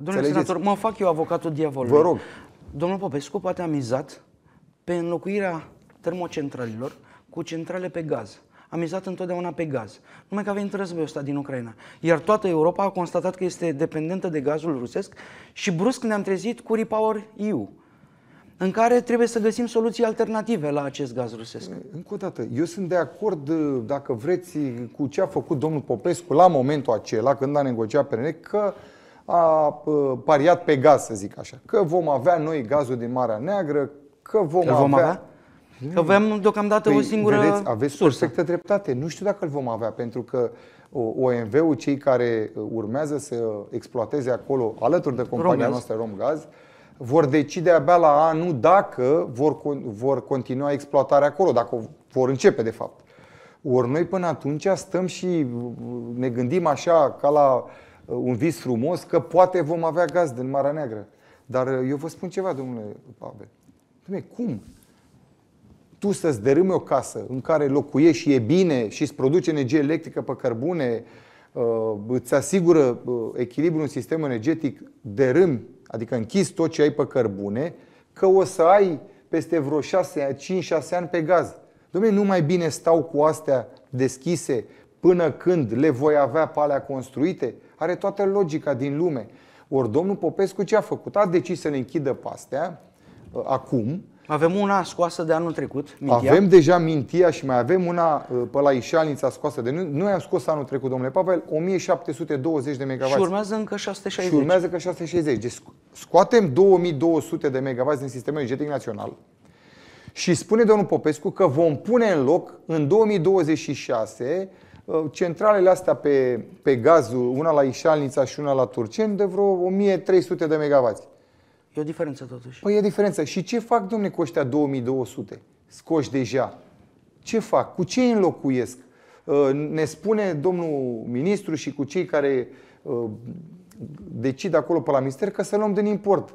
Domnule senator, mă fac eu avocatul diavolului. Vă rog. Domnul Popescu poate a mizat pe înlocuirea termocentralilor cu centrale pe gaz. A mizat întotdeauna pe gaz. Numai că a venit războiul ăsta din Ucraina. Iar toată Europa a constatat că este dependentă de gazul rusesc și brusc ne-am trezit cu Repower EU în care trebuie să găsim soluții alternative la acest gaz rusesc. Încă o dată, eu sunt de acord, dacă vreți, cu ce a făcut domnul Popescu la momentul acela, când a negociat PNL, că a pariat pe gaz, să zic așa. Că vom avea noi gazul din Marea Neagră, că vom, că vom avea... avea? Că avem deocamdată păi, o singură vedeți, aveți sursă. perfectă dreptate. Nu știu dacă îl vom avea, pentru că OMV-ul, cei care urmează să exploateze acolo, alături de compania Romgaz. noastră Romgaz, vor decide abia la anul dacă vor, vor continua exploatarea acolo, dacă vor începe, de fapt. Ori noi până atunci stăm și ne gândim așa ca la uh, un vis frumos că poate vom avea gaz din Marea Neagră. Dar uh, eu vă spun ceva, domnule Pavel. Dom'le, cum? Tu să-ți dărâmi o casă în care locuiești și e bine și îți produce energie electrică pe cărbune, uh, îți asigură echilibrul în sistem energetic, dărâmi adică închizi tot ce ai pe cărbune, că o să ai peste vreo 5-6 ani pe gaz. Dom'le, nu mai bine stau cu astea deschise până când le voi avea pe alea construite? Are toată logica din lume. Ori domnul Popescu ce a făcut? A decis să le închidă pe astea uh, acum, avem una scoasă de anul trecut, Mintia. Avem deja Mintia și mai avem una uh, pe la Ișalnița scoasă de noi. Noi am scos anul trecut, domnule Pavel, 1720 de MW. Și urmează încă 660. Și urmează încă 660. Deci scoatem 2200 de MW din sistemul energetic național. Și spune domnul Popescu că vom pune în loc în 2026 uh, centralele astea pe, pe gazul, una la Ișalnița și una la Turceni, de vreo 1300 de MW. E o diferență totuși. Păi e diferență. Și ce fac, domne, cu ăștia 2200 scoși deja? Ce fac? Cu ce îi înlocuiesc? Uh, ne spune domnul ministru și cu cei care uh, decid acolo pe la minister că să luăm din import.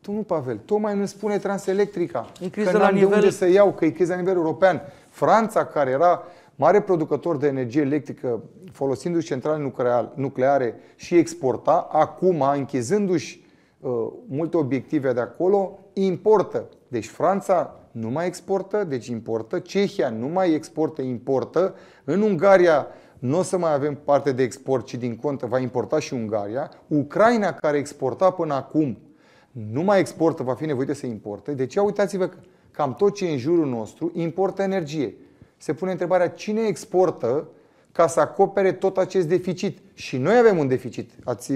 Domnul Pavel, tocmai nu spune Transelectrica. E criză că la nivel... de unde să iau, că e criză la nivel european. Franța, care era mare producător de energie electrică folosindu-și centrale nucleare și exporta, acum, închizându-și Uh, multe obiective de acolo, importă. Deci Franța nu mai exportă, deci importă. Cehia nu mai exportă, importă. În Ungaria nu o să mai avem parte de export, ci din contă va importa și Ungaria. Ucraina, care exporta până acum, nu mai exportă, va fi nevoită să importe. Deci uitați-vă că cam tot ce e în jurul nostru importă energie. Se pune întrebarea cine exportă ca să acopere tot acest deficit. Și noi avem un deficit. Ați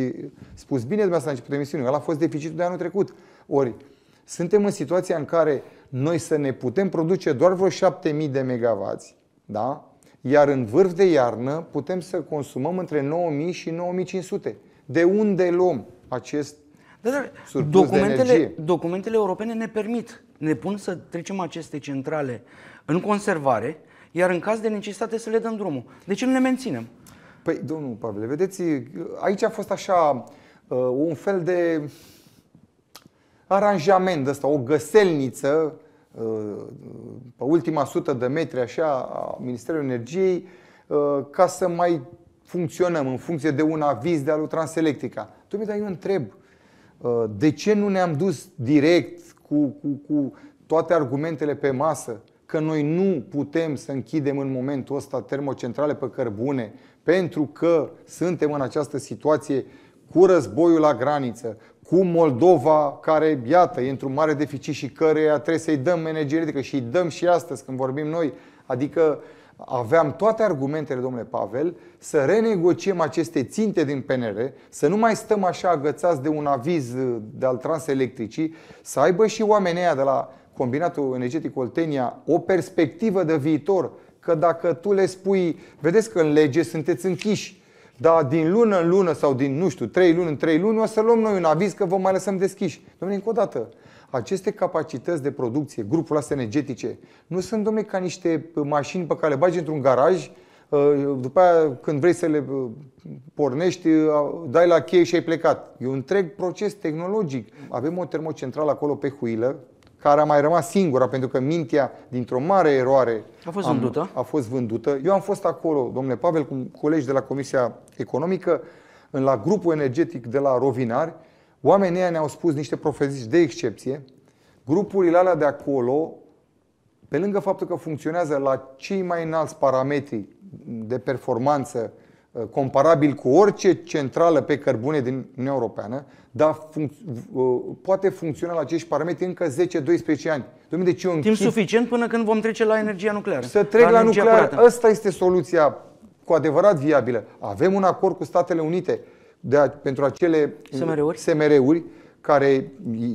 spus bine dumneavoastră la începutul emisiunii, ăla a fost deficitul de anul trecut. Ori, suntem în situația în care noi să ne putem produce doar vreo 7000 de megawatts, da? iar în vârf de iarnă putem să consumăm între 9000 și 9500. De unde luăm acest da, da. documentele, documentele europene ne permit, ne pun să trecem aceste centrale în conservare, iar în caz de necesitate să le dăm drumul. De ce nu le menținem? Păi, domnul Pavel, vedeți, aici a fost așa uh, un fel de aranjament ăsta, o găselniță uh, pe ultima sută de metri așa a Ministerului Energiei uh, ca să mai funcționăm în funcție de un aviz de alu Transelectrica. Domnule, dar eu întreb, uh, de ce nu ne-am dus direct cu, cu, cu toate argumentele pe masă că noi nu putem să închidem în momentul ăsta termocentrale pe cărbune pentru că suntem în această situație cu războiul la graniță, cu Moldova, care, iată, e într-un mare deficit și căreia trebuie să-i dăm energetică și îi dăm și astăzi când vorbim noi. Adică aveam toate argumentele, domnule Pavel, să renegociem aceste ținte din PNR, să nu mai stăm așa agățați de un aviz de al transelectricii, să aibă și oamenii de la Combinatul Energetic Oltenia o perspectivă de viitor. Că dacă tu le spui, vedeți că în lege sunteți închiși, dar din lună în lună sau din, nu știu, trei luni în trei luni o să luăm noi un aviz că vă mai lăsăm deschiși. Domnule, încă o dată, aceste capacități de producție, grupul astea energetice, nu sunt, domnule, ca niște mașini pe care le bagi într-un garaj, uh, după aia, când vrei să le uh, pornești, uh, dai la cheie și ai plecat. E un întreg proces tehnologic. Avem o termocentrală acolo pe Huilă, care a mai rămas singura, pentru că mintea, dintr-o mare eroare, a fost am, vândută. A fost vândută. Eu am fost acolo, domnule Pavel, cu colegi de la Comisia Economică, în la grupul energetic de la Rovinari Oamenii ăia ne-au spus niște profeziști de excepție, grupurile alea de acolo, pe lângă faptul că funcționează la cei mai înalți parametri de performanță uh, comparabil cu orice centrală pe cărbune din Uniunea Europeană, dar func- uh, poate funcționa la acești parametri încă 10-12 ani. Dom'le, deci eu Timp închid suficient până când vom trece la energia nucleară. să trec la, energia nuclear. curată. Ăsta este soluția cu adevărat viabilă. Avem un acord cu Statele Unite de a, pentru acele SMR-uri? SMR-uri care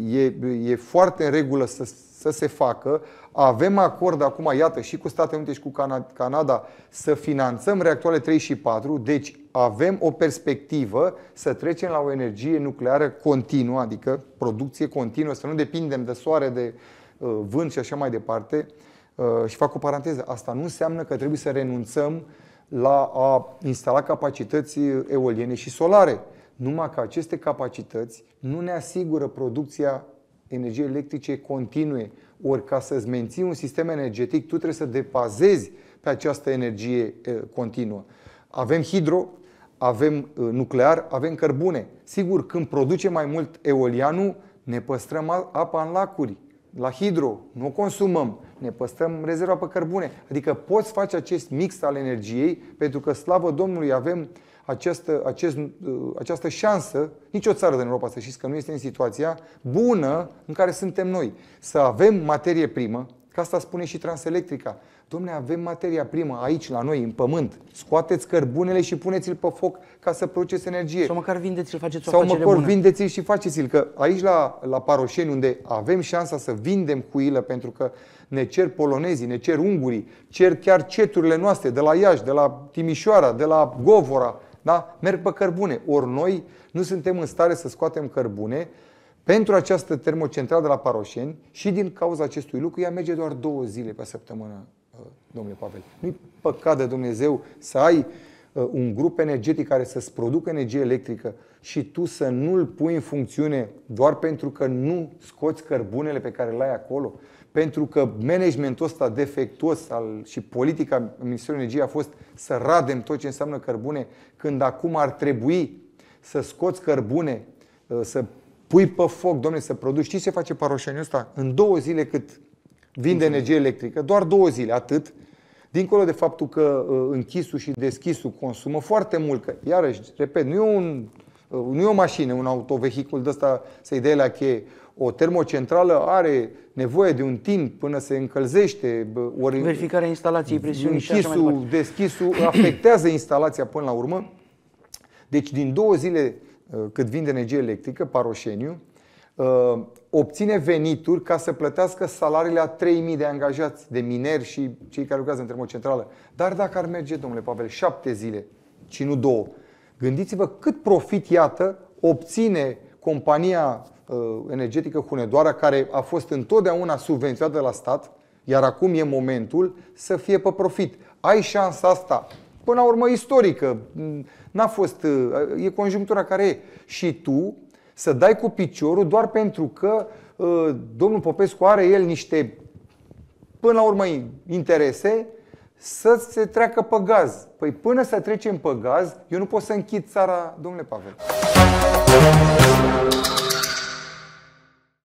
e, e foarte în regulă să, să se facă. Avem acord acum, iată, și cu Statele Unite și cu Cana- Canada să finanțăm reactoarele 3 și 4, deci avem o perspectivă să trecem la o energie nucleară continuă, adică producție continuă, să nu depindem de soare, de uh, vânt și așa mai departe. Uh, și fac o paranteză, asta nu înseamnă că trebuie să renunțăm la a instala capacități eoliene și solare. Numai că aceste capacități nu ne asigură producția energiei electrice continue. Ori ca să-ți menții un sistem energetic, tu trebuie să depazezi pe această energie eh, continuă. Avem hidro, avem eh, nuclear, avem cărbune. Sigur, când producem mai mult eolianul, ne păstrăm a- apa în lacuri, la hidro, nu o consumăm, ne păstrăm rezerva pe cărbune. Adică poți face acest mix al energiei, pentru că, slavă Domnului, avem această, acest, uh, această șansă, nicio țară din Europa, să știți că nu este în situația bună în care suntem noi. Să avem materie primă, că asta spune și Transelectrica. Domne, avem materia primă aici, la noi, în pământ. Scoateți cărbunele și puneți-l pe foc ca să produceți energie. Sau măcar vindeți-l, faceți o Sau afacere măcar bună. vindeți-l și faceți-l. Că aici la, la Paroșeni, unde avem șansa să vindem huilă, pentru că ne cer polonezii, ne cer ungurii, cer chiar ceturile noastre de la Iași, de la Timișoara, de la Govora, da? merg pe cărbune. Ori noi nu suntem în stare să scoatem cărbune pentru această termocentrală de la Paroșeni și din cauza acestui lucru ea merge doar două zile pe săptămână, uh, domnule Pavel. Nu-i păcat de Dumnezeu să ai uh, un grup energetic care să-ți producă energie electrică și tu să nu-l pui în funcțiune doar pentru că nu scoți cărbunele pe care le ai acolo, pentru că managementul ăsta defectuos al, și politica Ministerului Energiei a fost să radem tot ce înseamnă cărbune, când acum ar trebui să scoți cărbune, uh, să pui pe foc, domne, să produci. Știți ce face paroșeniul ăsta? În două zile cât vinde energie electrică, doar două zile, atât, Dincolo de faptul că uh, închisul și deschisul consumă foarte mult, că, iarăși, repet, nu e, un, uh, nu e o mașină, un autovehicul de ăsta să-i dai la cheie. O termocentrală are nevoie de un timp până se încălzește, bă, ori Verificarea instalației presiunii și așa mai închisul, departe. deschisul afectează instalația până la urmă. Deci din două zile uh, cât vinde energie electrică, Paroșeniu, uh, obține venituri ca să plătească salariile a 3.000 de angajați, de mineri și cei care lucrează în termocentrală. Dar dacă ar merge, domnule Pavel, șapte zile și nu două, gândiți-vă cât profit, iată, obține compania uh, energetică Hunedoara, care a fost întotdeauna subvenționată de la stat, iar acum e momentul să fie pe profit. Ai șansa asta, până la urmă istorică, n-a fost, uh, e conjunctura care e. Și tu să dai cu piciorul doar pentru că uh, domnul Popescu are el niște, până la urmă, interese să se treacă pe gaz. Păi până să trecem pe gaz, eu nu pot să închid țara, domnule Pavel.